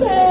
在